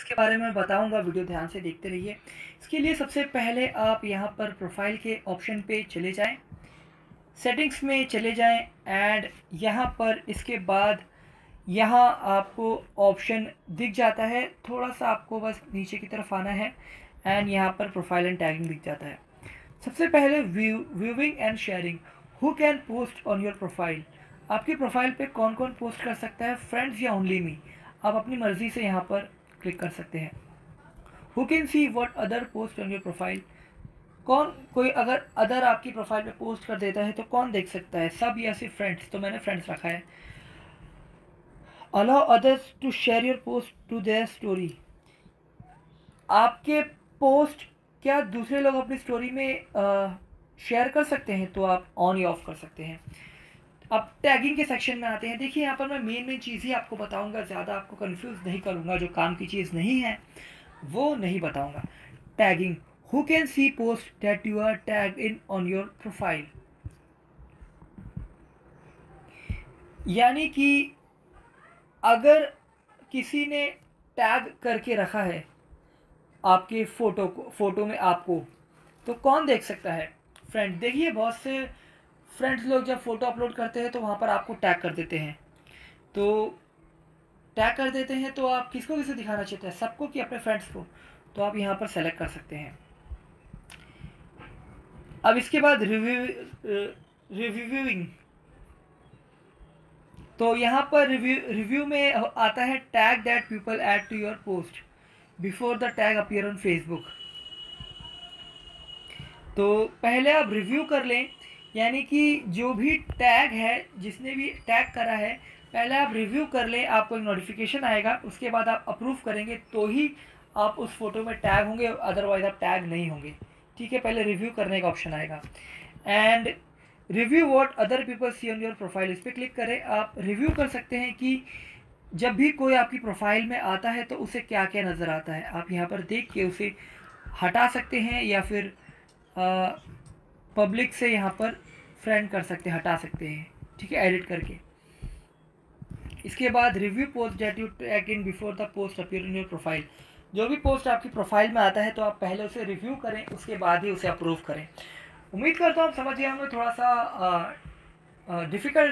इसके बारे में बताऊँगा, वीडियो ध्यान से देखते रहिए। इसके लिए सबसे पहले आप यहाँ पर प्रोफ़ाइल के ऑप्शन पे चले जाएँ। सेटिंग्स में चले जाएँ एंड यहाँ पर इसके बाद यहाँ आपको ऑप्शन दिख जाता है। थोड़ा सा आपको बस नीचे की तरफ़ आना है एंड यहाँ पर प्रोफ़ाइल एंड टैगिंग दिख जाता है। सबसे पहले view viewing and sharing who can post on your profile आपके प्रोफ़ाइल पे कौन कौन पोस्ट कर सकता है? फ्रेंड्स या ओनली मी आप अपनी मर्ज़ी से यहाँ पर क्लिक कर सकते हैं। Who can see what other post on your profile कौन, कोई अगर अदर आपकी प्रोफ़ाइल पे पोस्ट कर देता है तो कौन देख सकता है? सब या सिर्फ़ फ्रेंड्स तो मैंने फ्रेंड्स रखा है। Allow others to share your post to their story आपके पोस्ट क्या दूसरे लोग अपनी स्टोरी में शेयर कर सकते हैं? तो आप ऑन या ऑफ़ कर सकते हैं। अब टैगिंग के सेक्शन में आते हैं। देखिए, यहाँ पर मैं मेन मेन चीज़ ही आपको बताऊँगा, ज़्यादा आपको कंफ्यूज नहीं करूँगा। जो काम की चीज़ नहीं है, वो नहीं बताऊँगा। Tagging who can see post that you are tag in on your profile यानी कि अगर किसी ने टैग करके रखा है आपके फ़ोटो को फ़ोटो में आपको तो कौन देख सकता है? फ्रेंड देखिए, बहुत से फ्रेंड्स लोग जब फ़ोटो अपलोड करते हैं तो वहाँ पर आपको टैग कर देते हैं। तो टैग कर देते हैं तो आप किसको किसे दिखाना चाहते हैं? सबको कि अपने फ्रेंड्स को? तो आप यहाँ पर सेलेक्ट कर सकते हैं। अब इसके बाद रिव्यू रिव्यूइंग तो यहाँ पर रिव्यू रिव्यू में आता है tag that people add to your post before the tag appear on Facebook तो पहले आप रिव्यू कर लें यानी कि जो भी टैग है, जिसने भी टैग करा है, पहले आप रिव्यू कर लें, आपको एक नोटिफिकेशन आएगा, उसके बाद आप अप्रूव करेंगे तो ही आप उस फ़ोटो में टैग होंगे अदरवाइज़ आप टैग नहीं होंगे। ठीक है, पहले रिव्यू करने का ऑप्शन आएगा। And review what other people see on your profile इस पर क्लिक करें। आप रिव्यू कर सकते हैं कि जब भी कोई आपकी प्रोफ़ाइल में आता है तो उसे क्या क्या नज़र आता है। आप यहाँ पर देख के उसे हटा सकते हैं या फिर पब्लिक से यहाँ पर फ्रेंड कर सकते हैं, हटा सकते हैं, ठीक है एडिट करके। इसके बाद review post that you tag in before the post appear in your profile जो भी पोस्ट आपकी प्रोफ़ाइल में आता है तो आप पहले उसे रिव्यू करें, उसके बाद ही उसे अप्रूव करें। उम्मीद करता हूँ आप समझिए हमें थोड़ा सा डिफ़िकल्ट